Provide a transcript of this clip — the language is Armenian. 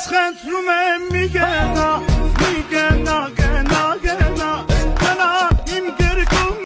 ես խնդրում եմ